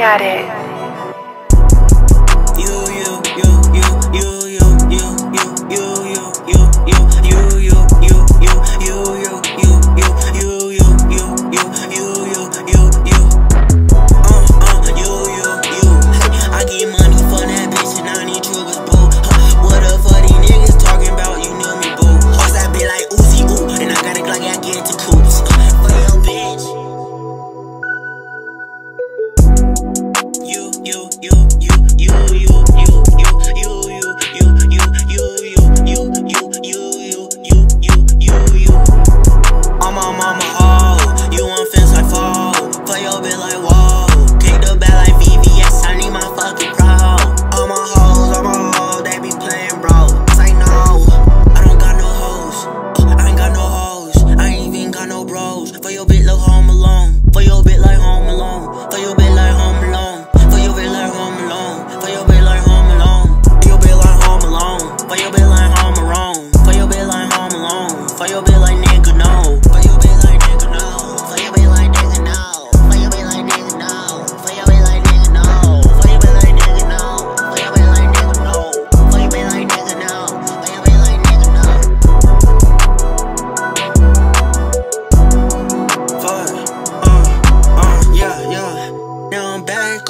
at it.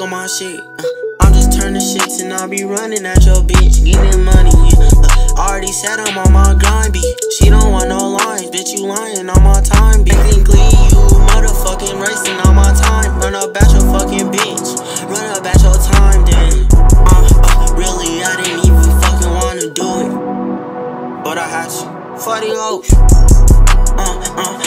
on my shit. Uh, I'm just turning shits and I be running at your bitch, getting money. Uh, already said I'm on my grind, bitch. She don't want no lines, bitch, you lying on my time, bitch. Technically, you motherfucking racing on my time. Run up at your fucking bitch, run up at your time, then. Uh, uh, really, I didn't even fucking wanna do it. But I had to. 40 oats. Uh, uh.